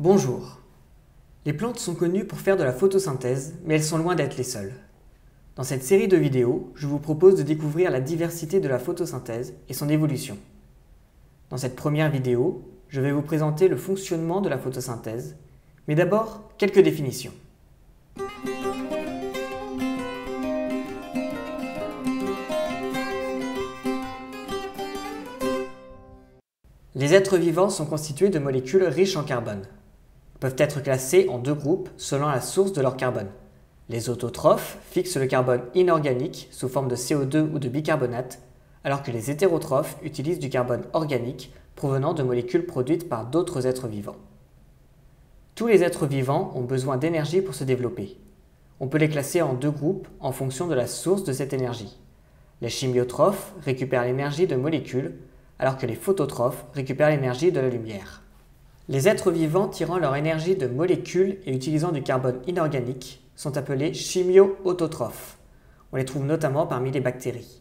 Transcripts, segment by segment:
Bonjour. Les plantes sont connues pour faire de la photosynthèse, mais elles sont loin d'être les seules. Dans cette série de vidéos, je vous propose de découvrir la diversité de la photosynthèse et son évolution. Dans cette première vidéo, je vais vous présenter le fonctionnement de la photosynthèse, mais d'abord quelques définitions. Les êtres vivants sont constitués de molécules riches en carbone peuvent être classés en deux groupes selon la source de leur carbone. Les autotrophes fixent le carbone inorganique sous forme de CO2 ou de bicarbonate, alors que les hétérotrophes utilisent du carbone organique provenant de molécules produites par d'autres êtres vivants. Tous les êtres vivants ont besoin d'énergie pour se développer. On peut les classer en deux groupes en fonction de la source de cette énergie. Les chimiotrophes récupèrent l'énergie de molécules, alors que les phototrophes récupèrent l'énergie de la lumière. Les êtres vivants tirant leur énergie de molécules et utilisant du carbone inorganique sont appelés chimio-autotrophes. On les trouve notamment parmi les bactéries.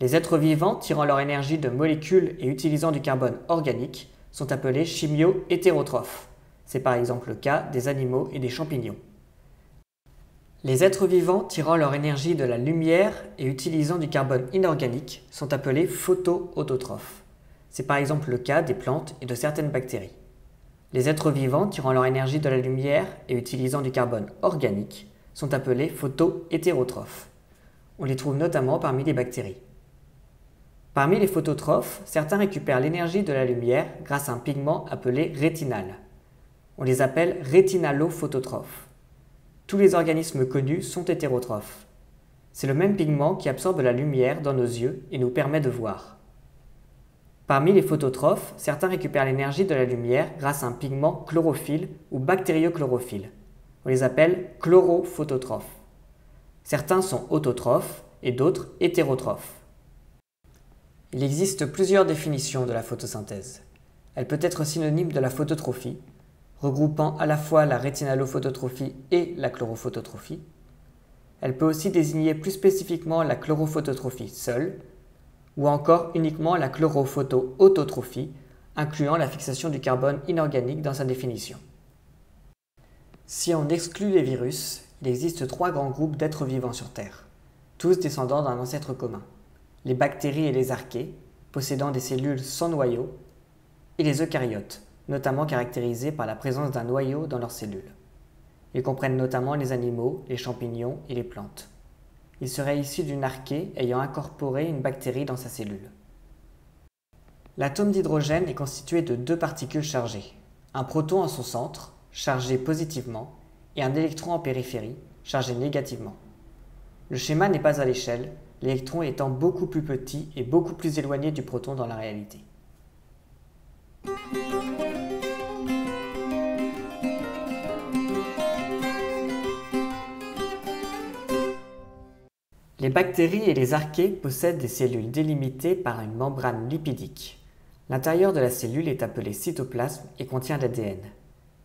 Les êtres vivants tirant leur énergie de molécules et utilisant du carbone organique sont appelés chimio-hétérotrophes. C'est par exemple le cas des animaux et des champignons. Les êtres vivants tirant leur énergie de la lumière et utilisant du carbone inorganique sont appelés photoautotrophes. C'est par exemple le cas des plantes et de certaines bactéries. Les êtres vivants tirant leur énergie de la lumière et utilisant du carbone organique sont appelés photohétérotrophes. On les trouve notamment parmi les bactéries. Parmi les phototrophes, certains récupèrent l'énergie de la lumière grâce à un pigment appelé rétinal. On les appelle rétinalophototrophes. Tous les organismes connus sont hétérotrophes. C'est le même pigment qui absorbe la lumière dans nos yeux et nous permet de voir. Parmi les phototrophes, certains récupèrent l'énergie de la lumière grâce à un pigment chlorophylle ou bactériochlorophylle. On les appelle chlorophototrophes. Certains sont autotrophes et d'autres hétérotrophes. Il existe plusieurs définitions de la photosynthèse. Elle peut être synonyme de la phototrophie, regroupant à la fois la rétinalophototrophie et la chlorophototrophie. Elle peut aussi désigner plus spécifiquement la chlorophototrophie seule, ou encore uniquement la chlorophotoautotrophie, incluant la fixation du carbone inorganique dans sa définition. Si on exclut les virus, il existe trois grands groupes d'êtres vivants sur Terre, tous descendants d'un ancêtre commun. Les bactéries et les archées, possédant des cellules sans noyau, et les eucaryotes, notamment caractérisés par la présence d'un noyau dans leurs cellules. Ils comprennent notamment les animaux, les champignons et les plantes. Il serait issu d'une archée ayant incorporé une bactérie dans sa cellule. L'atome d'hydrogène est constitué de deux particules chargées, un proton en son centre, chargé positivement, et un électron en périphérie, chargé négativement. Le schéma n'est pas à l'échelle, l'électron étant beaucoup plus petit et beaucoup plus éloigné du proton dans la réalité. Les bactéries et les archées possèdent des cellules délimitées par une membrane lipidique. L'intérieur de la cellule est appelé cytoplasme et contient l'ADN.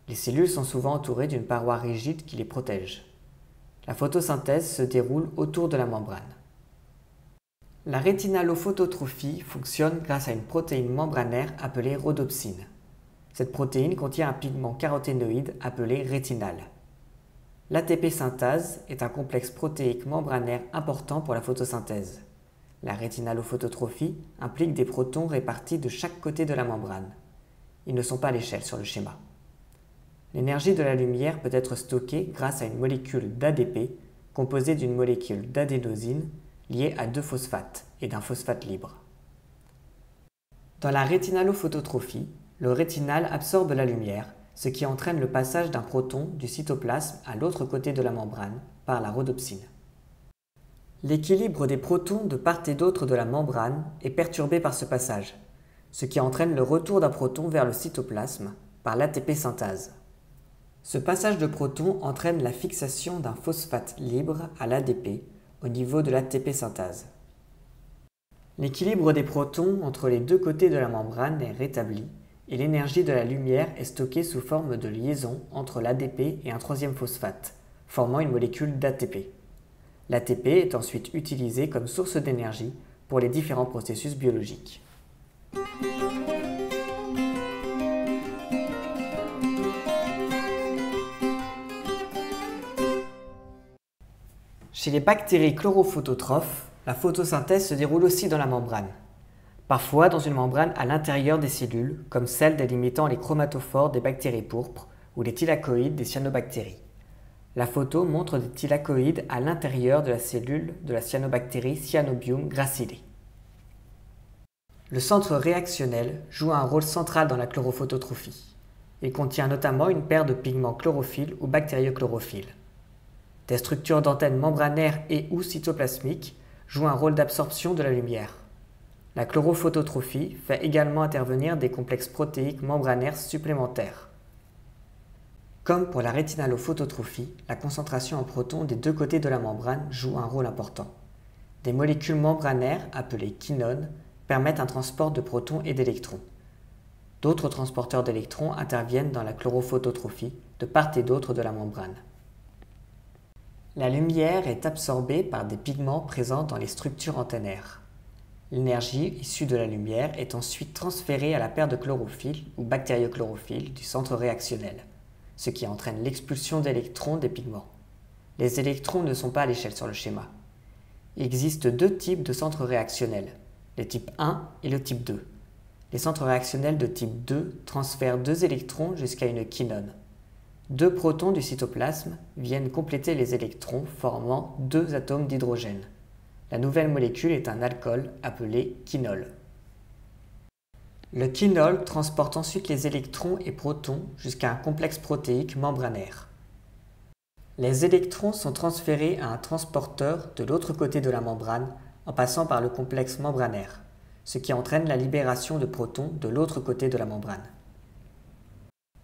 Les cellules sont souvent entourées d'une paroi rigide qui les protège. La photosynthèse se déroule autour de la membrane. La rétinalophototrophie fonctionne grâce à une protéine membranaire appelée rhodopsine. Cette protéine contient un pigment caroténoïde appelé rétinal. L'ATP synthase est un complexe protéique membranaire important pour la photosynthèse. La rétinalophototrophie implique des protons répartis de chaque côté de la membrane. Ils ne sont pas à l'échelle sur le schéma. L'énergie de la lumière peut être stockée grâce à une molécule d'ADP composée d'une molécule d'adénosine liée à deux phosphates et d'un phosphate libre. Dans la rétinalophototrophie, le rétinal absorbe la lumière ce qui entraîne le passage d'un proton du cytoplasme à l'autre côté de la membrane par la rhodopsine. L'équilibre des protons de part et d'autre de la membrane est perturbé par ce passage, ce qui entraîne le retour d'un proton vers le cytoplasme par l'ATP synthase. Ce passage de protons entraîne la fixation d'un phosphate libre à l'ADP au niveau de l'ATP synthase. L'équilibre des protons entre les deux côtés de la membrane est rétabli et l'énergie de la lumière est stockée sous forme de liaison entre l'ADP et un troisième phosphate, formant une molécule d'ATP. L'ATP est ensuite utilisée comme source d'énergie pour les différents processus biologiques. Chez les bactéries chlorophototrophes, la photosynthèse se déroule aussi dans la membrane. Parfois dans une membrane à l'intérieur des cellules, comme celle délimitant les chromatophores des bactéries pourpres ou les thylakoïdes des cyanobactéries. La photo montre des thylakoïdes à l'intérieur de la cellule de la cyanobactérie Cyanobium gracile. Le centre réactionnel joue un rôle central dans la chlorophototrophie. Il contient notamment une paire de pigments chlorophylles ou bactériochlorophylles. Des structures d'antennes membranaires et ou cytoplasmiques jouent un rôle d'absorption de la lumière. La chlorophototrophie fait également intervenir des complexes protéiques membranaires supplémentaires. Comme pour la rétinalophototrophie, la concentration en protons des deux côtés de la membrane joue un rôle important. Des molécules membranaires, appelées quinones, permettent un transport de protons et d'électrons. D'autres transporteurs d'électrons interviennent dans la chlorophototrophie de part et d'autre de la membrane. La lumière est absorbée par des pigments présents dans les structures antennaires. L'énergie issue de la lumière est ensuite transférée à la paire de chlorophylle ou bactériochlorophylle du centre réactionnel, ce qui entraîne l'expulsion d'électrons des pigments. Les électrons ne sont pas à l'échelle sur le schéma. Il existe deux types de centres réactionnels, le type 1 et le type 2. Les centres réactionnels de type 2 transfèrent deux électrons jusqu'à une quinone. Deux protons du cytoplasme viennent compléter les électrons formant deux atomes d'hydrogène. La nouvelle molécule est un alcool appelé quinol. Le quinol transporte ensuite les électrons et protons jusqu'à un complexe protéique membranaire. Les électrons sont transférés à un transporteur de l'autre côté de la membrane en passant par le complexe membranaire, ce qui entraîne la libération de protons de l'autre côté de la membrane.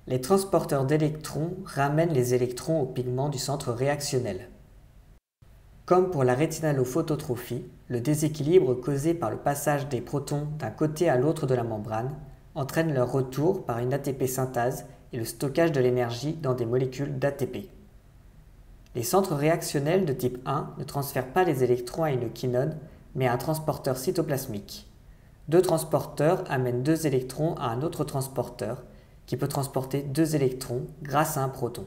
Les transporteurs d'électrons ramènent les électrons au pigment du centre réactionnel. Comme pour la rétinalophototrophie, le déséquilibre causé par le passage des protons d'un côté à l'autre de la membrane entraîne leur retour par une ATP synthase et le stockage de l'énergie dans des molécules d'ATP. Les centres réactionnels de type 1 ne transfèrent pas les électrons à une quinone mais un transporteur cytoplasmique. Deux transporteurs amènent deux électrons à un autre transporteur qui peut transporter deux électrons grâce à un proton.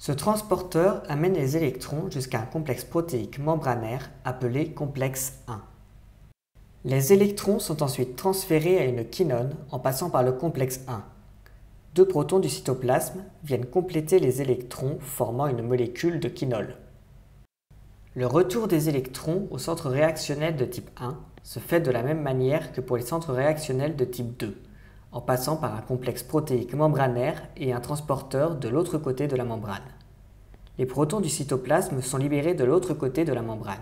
Ce transporteur amène les électrons jusqu'à un complexe protéique membranaire appelé complexe 1. Les électrons sont ensuite transférés à une quinone en passant par le complexe 1. Deux protons du cytoplasme viennent compléter les électrons formant une molécule de quinol. Le retour des électrons au centre réactionnel de type 1 se fait de la même manière que pour les centres réactionnels de type 2, en passant par un complexe protéique membranaire et un transporteur de l'autre côté de la membrane. Les protons du cytoplasme sont libérés de l'autre côté de la membrane.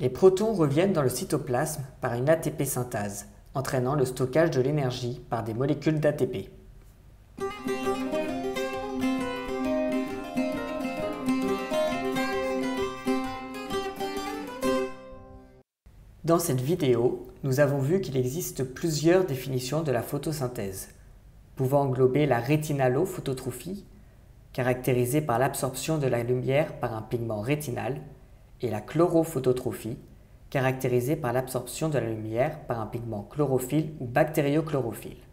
Les protons reviennent dans le cytoplasme par une ATP synthase, entraînant le stockage de l'énergie par des molécules d'ATP. Dans cette vidéo, nous avons vu qu'il existe plusieurs définitions de la photosynthèse, pouvant englober la rétinalophototrophie, caractérisée par l'absorption de la lumière par un pigment rétinal, et la chlorophototrophie, caractérisée par l'absorption de la lumière par un pigment chlorophylle ou bactériochlorophylle.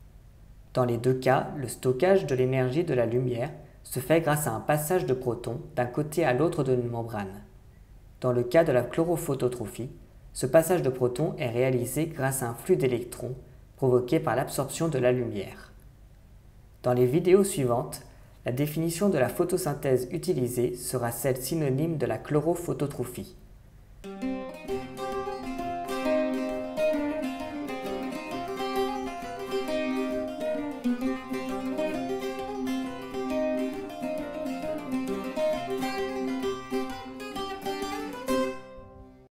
Dans les deux cas, le stockage de l'énergie de la lumière se fait grâce à un passage de protons d'un côté à l'autre de une membrane. Dans le cas de la chlorophototrophie, ce passage de protons est réalisé grâce à un flux d'électrons provoqué par l'absorption de la lumière. Dans les vidéos suivantes, la définition de la photosynthèse utilisée sera celle synonyme de la chlorophototrophie.